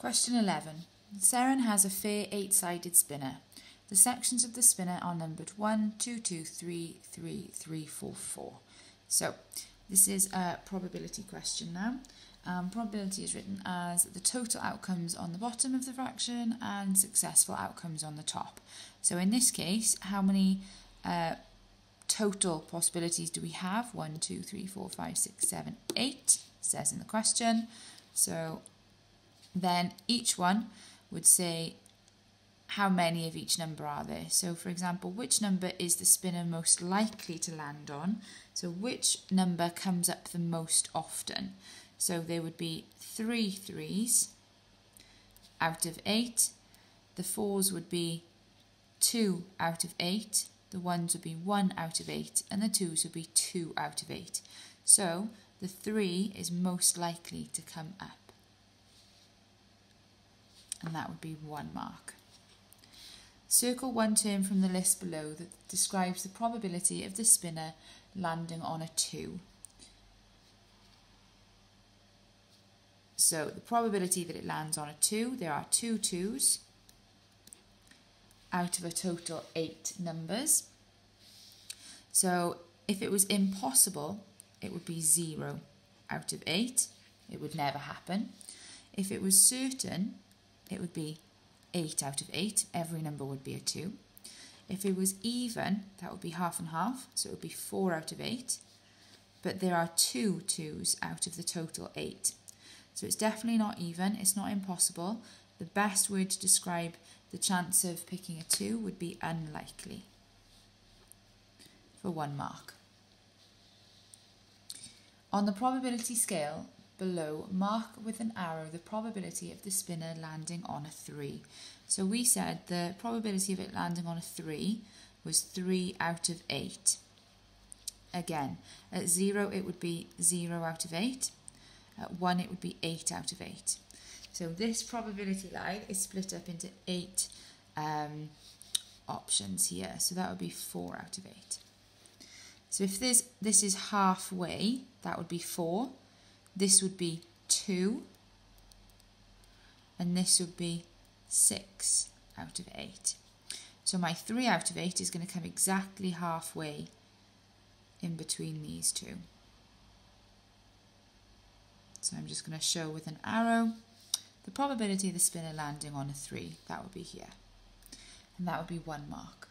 Question 11. Seren has a fair eight-sided spinner. The sections of the spinner are numbered 1, 2, 2, 3, 3, 3, 4, 4. So, this is a probability question now. Um, probability is written as the total outcomes on the bottom of the fraction and successful outcomes on the top. So in this case, how many uh, total possibilities do we have? 1, 2, 3, 4, 5, 6, 7, 8, says in the question. So then each one would say how many of each number are there. So for example, which number is the spinner most likely to land on? So which number comes up the most often? So there would be three threes out of eight. The fours would be two out of eight. The ones would be one out of eight. And the twos would be two out of eight. So the three is most likely to come up and that would be one mark. Circle one term from the list below that describes the probability of the spinner landing on a 2. So the probability that it lands on a 2, there are two 2's out of a total 8 numbers. So if it was impossible, it would be 0 out of 8. It would never happen. If it was certain, it would be 8 out of 8. Every number would be a 2. If it was even, that would be half and half, so it would be 4 out of 8. But there are two 2's out of the total 8. So it's definitely not even, it's not impossible. The best word to describe the chance of picking a 2 would be unlikely for one mark. On the probability scale, below, mark with an arrow the probability of the spinner landing on a 3. So we said the probability of it landing on a 3 was 3 out of 8. Again, at 0 it would be 0 out of 8. At 1 it would be 8 out of 8. So this probability line is split up into 8 um, options here. So that would be 4 out of 8. So if this, this is halfway, that would be 4. This would be 2. And this would be 6 out of 8. So my 3 out of 8 is going to come exactly halfway in between these two. So I'm just going to show with an arrow the probability of the spinner landing on a 3. That would be here. And that would be one mark.